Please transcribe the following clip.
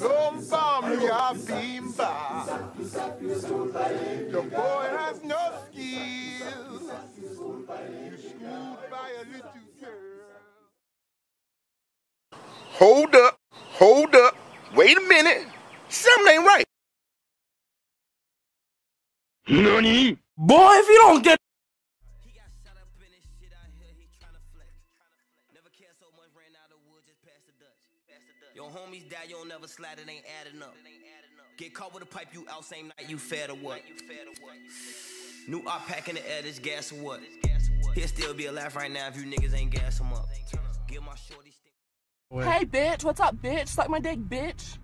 Lomba bimba. The boy has no skills. He's schooled by a little girl. Hold up, hold up. Wait a minute. Something ain't right. NANI? Boy, if you don't get Much, ran out of wood, just past the Dutch. Your homies die, you don't never slide, it ain't adding up. Get caught with a pipe, you out same night, you fed or what? New op pack in the air, this gas or what? He'll still be alive right now if you niggas ain't gas him up. Give my shorty. Hey, bitch, what's up, bitch? Suck my dick, bitch.